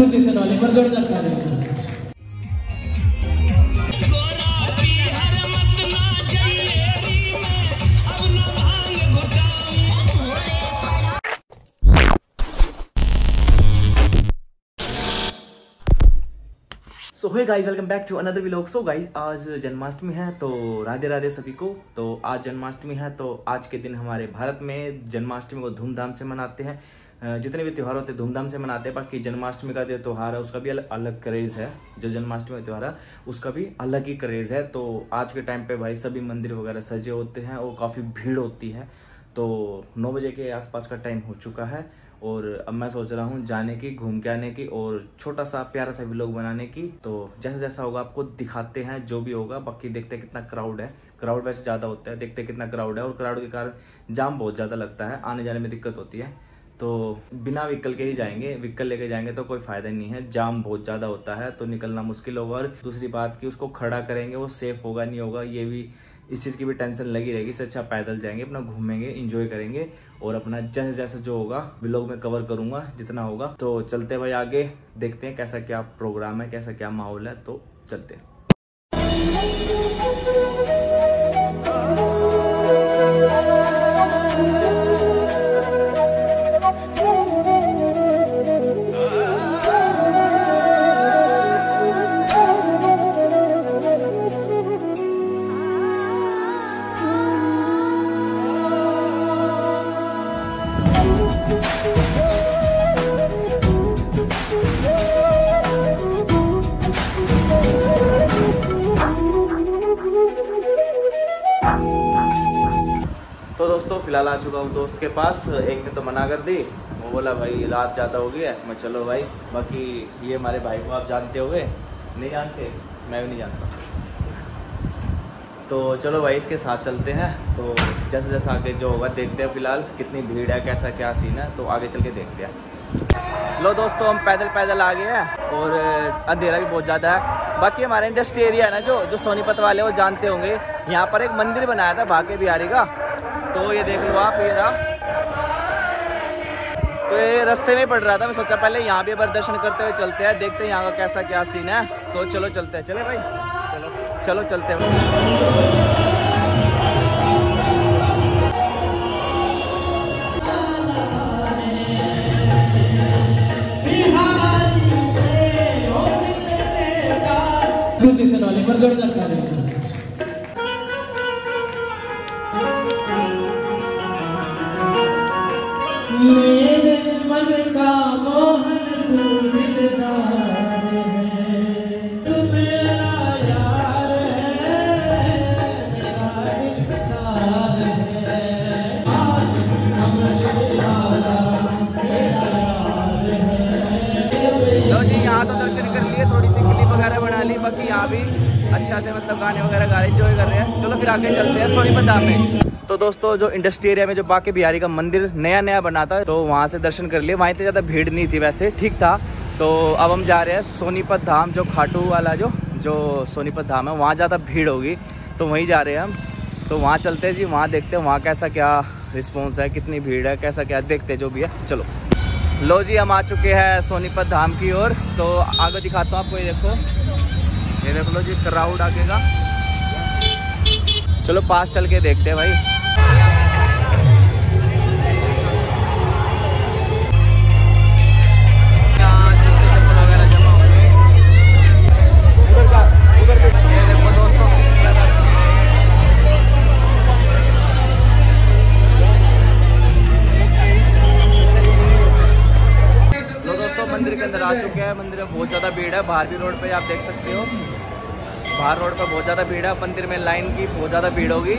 सो है। Guys welcome back to another vlog so guys आज जन्माष्टमी है तो राधे राधे सभी को। तो आज जन्माष्टमी है तो आज के दिन हमारे भारत में जन्माष्टमी को धूमधाम से मनाते हैं। जितने भी त्यौहार होते हैं, धूमधाम से मनाते हैं, बाकी जन्माष्टमी का जो त्यौहार है, उसका भी अलग अलग क्रेज़ है। जो जन्माष्टमी का त्यौहार है, उसका भी अलग ही क्रेज़ है। तो आज के टाइम पे भाई सभी मंदिर वगैरह सजे होते हैं और काफ़ी भीड़ होती है। तो नौ बजे के आसपास का टाइम हो चुका है और अब मैं सोच रहा हूँ जाने की, घूम के आने की और छोटा सा, प्यारा सा व्लॉग बनाने की। तो जैसा जैसा होगा आपको दिखाते हैं, जो भी होगा, बाकी देखते हैं कितना क्राउड है। क्राउड वैसे ज़्यादा होता है, देखते हैं कितना क्राउड है और क्राउड के कारण जाम बहुत ज़्यादा लगता है, आने जाने में दिक्कत होती है। तो बिना व्हीकल के ही जाएँगे। व्हीकल लेके जाएँगे तो कोई फ़ायदा नहीं है। जाम बहुत ज़्यादा होता है तो निकलना मुश्किल होगा। और दूसरी बात कि उसको खड़ा करेंगे, वो सेफ़ होगा, नहीं होगा, ये भी इस चीज़ की भी टेंशन लगी रहेगी। इससे अच्छा पैदल जाएँगे, अपना घूमेंगे इंजॉय करेंगे और अपना जैसे जैसे जो होगा व्लॉग में कवर करूँगा, जितना होगा। तो चलते भाई आगे, देखते हैं कैसा क्या प्रोग्राम है, कैसा क्या माहौल है तो चलते हैं। फ़िलहाल आ चुका हूँ दोस्त के पास। एक ने तो मना कर दी। वो बोला, भाई, रात ज़्यादा हो गई है। मैं, चलो भाई, बाकी ये हमारे भाई को आप जानते होगे? नहीं जानते। मैं भी नहीं जानता। तो चलो भाई, इसके साथ चलते हैं। तो जैसे जैसे आगे जो होगा, देखते हैं फ़िलहाल कितनी भीड़ है, कैसा क्या सीन है। तो आगे चल के देखते हैं। लो दोस्तों, हम पैदल पैदल आ गए हैं और अंधेरा भी बहुत ज़्यादा है। बाकी हमारा इंडस्ट्री एरिया है ना जो जो सोनीपत वाले, वो जानते होंगे। यहाँ पर एक मंदिर बनाया था, भाग्य बिहारी का। तो ये देख लो आप, ये रहा। तो ये रास्ते में पड़ रहा था, मैं सोचा पहले यहाँ भी प्रदर्शन दर्शन करते हुए चलते हैं, देखते हैं यहाँ का कैसा क्या सीन है। तो चलो चलते हैं, चले भाई? चलो चलो चलते हैं। अच्छा से मतलब गाने वगैरह गा रहे इंजॉय कर रहे हैं। चलो फिर आगे चलते हैं सोनीपत धाम में। तो दोस्तों, जो इंडस्ट्री एरिया में जो बाके बिहारी का मंदिर नया नया बना था तो वहाँ से दर्शन कर लिए। वहाँ इतनी ज़्यादा भीड़ नहीं थी वैसे, ठीक था। तो अब हम जा रहे हैं सोनीपत धाम, जो खाटू वाला जो जो सोनीपत धाम है, वहाँ ज़्यादा भीड़ होगी। तो वहीं जा रहे हैं हम। तो वहाँ चलते हैं जी, वहाँ देखते हैं, वहाँ कैसा क्या रिस्पॉन्स है, कितनी भीड़ है, कैसा क्या देखते जो भी है। चलो। लो जी, हम आ चुके हैं सोनीपत धाम की ओर। तो आगे दिखाता हूँ आपको, ये देखो। ये देख लो जी क्राउड आगे का चलो, पास चल के देखते हैं भाई। तो मंदिर के अंदर आ चुके हैं। मंदिर में बहुत ज़्यादा भीड़ है। बाहर भी रोड पे आप देख सकते हो। बाहर रोड पर बहुत ज़्यादा भीड़ है। मंदिर में लाइन की बहुत ज़्यादा भीड़ होगी।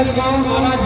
Obrigado,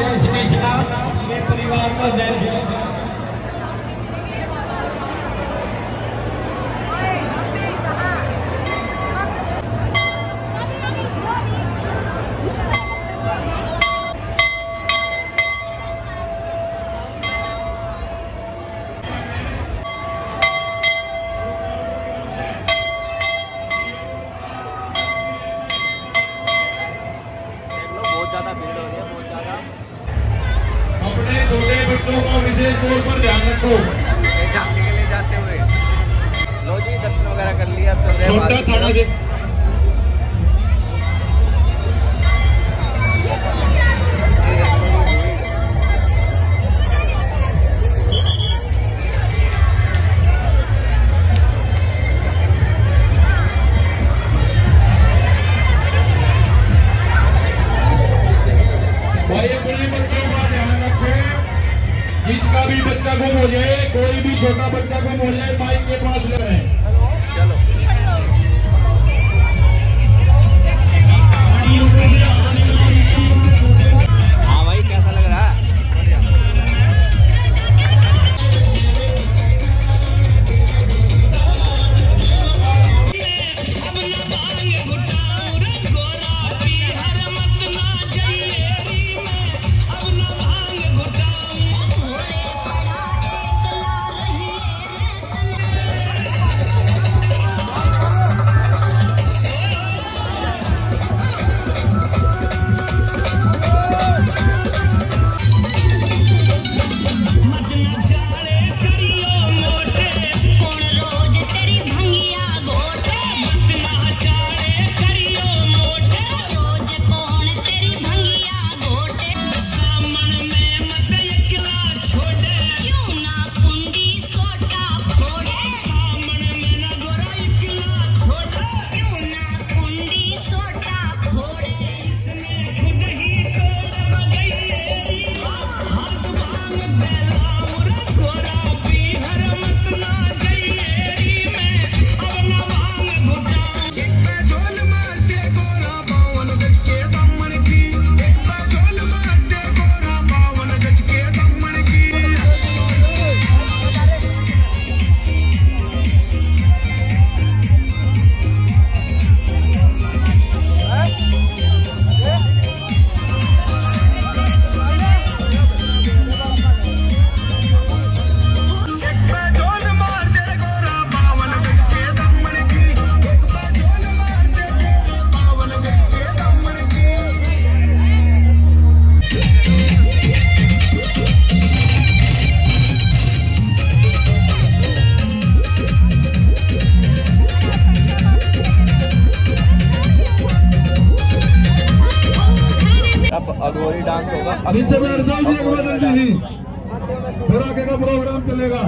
काम चलेगा?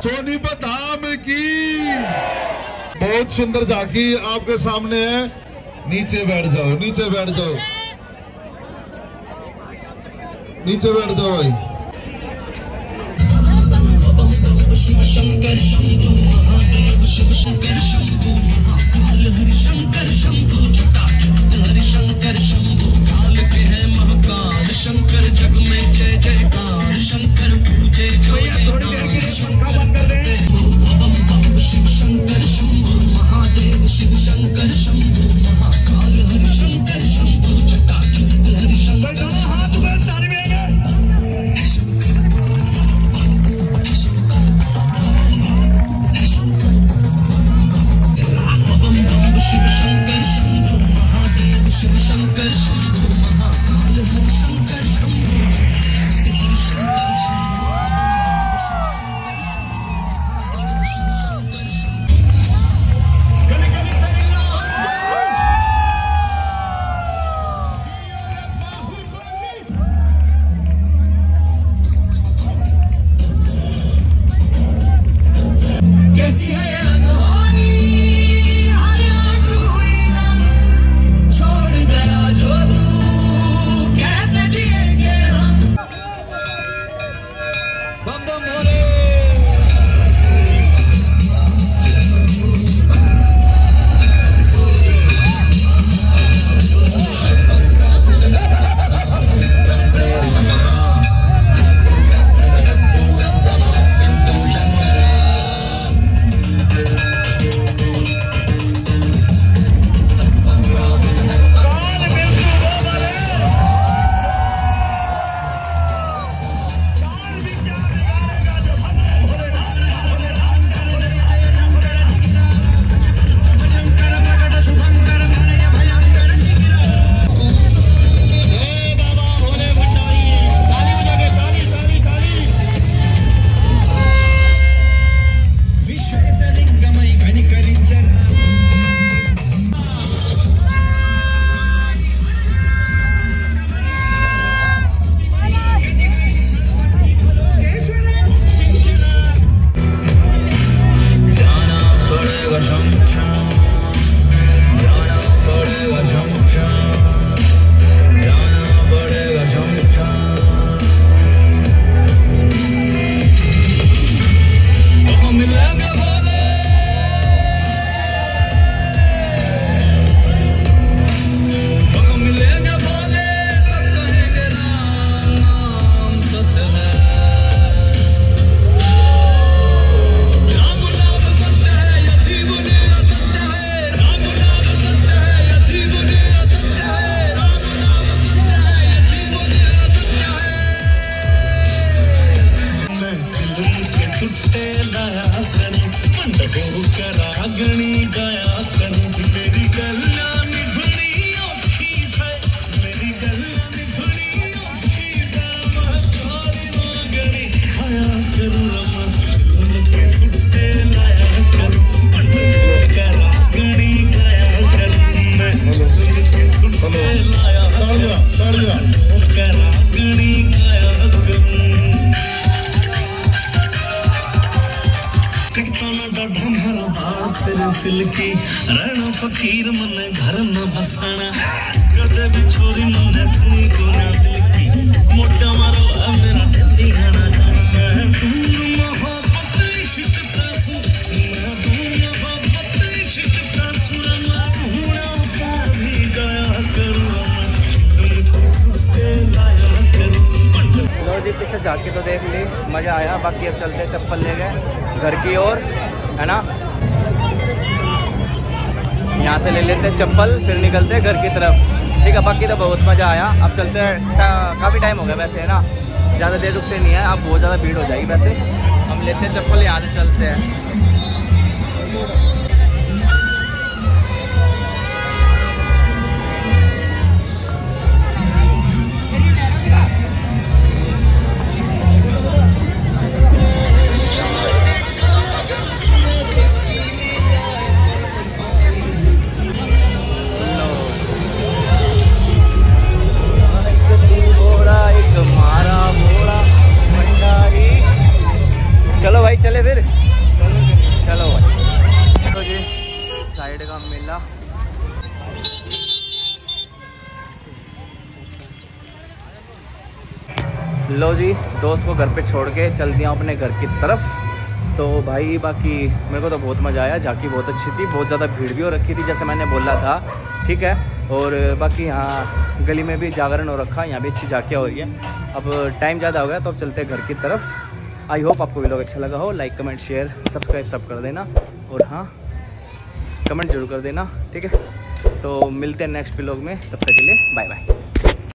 सोनीपत धाम की। बहुत सुंदर झांकी आपके सामने है। नीचे बैठ जाओ नीचे बैठ जाओ। नीचे बैठ जाओ भाई। शंकर शंभु महादेव शिव शंकर शंभु महाकाल हरि शंकर शंभु हरि शंकर शंभु काल महफिल की रहना फकीर मन घर न बसाना। कदे भी छोरी मन सुनी को ना दिल की, मोटा मारो है मेरा दिल्ली आना जाना दूर मोहब्बत इश्क तासु मैं दूर मोहब्बत इश्क तासु मैं ढूंढा का भी गया करूँ तुमको सुते लाया करूँ लो जी, पीछे झांकी तो देख ली, मज़ा आया। बाकी अब चलते चप्पल ले गए घर की ओर, है ना? यहाँ से ले लेते हैं चप्पल, फिर निकलते हैं घर की तरफ़। ठीक है, बाकी तो बहुत मज़ा आया। अब चलते हैं। काफ़ी टाइम हो गया वैसे, है ना? ज़्यादा देर रुकते नहीं है। अब बहुत ज़्यादा भीड़ हो जाएगी वैसे। हम लेते हैं चप्पल, यहाँ से चलते हैं। दोस्त को घर पे छोड़ के चल दिया अपने घर की तरफ़। तो भाई, बाकी मेरे को तो बहुत मज़ा आया। झांकी बहुत अच्छी थी, बहुत ज़्यादा भीड़ भी हो रखी थी, जैसे मैंने बोला था। ठीक है? और बाकी यहाँ गली में भी जागरण हो रखा, यहाँ भी अच्छी झांकियाँ हो रही है। अब टाइम ज़्यादा हो गया तो अब चलते हैं घर की तरफ़। आई होप आपको वीडियो अच्छा लगा हो। लाइक कमेंट शेयर सब्सक्राइब सब कर देना। और हाँ कमेंट ज़रूर कर देना। ठीक है? तो मिलते हैं नेक्स्ट व्लॉग में। तब तक के लिए बाय बाय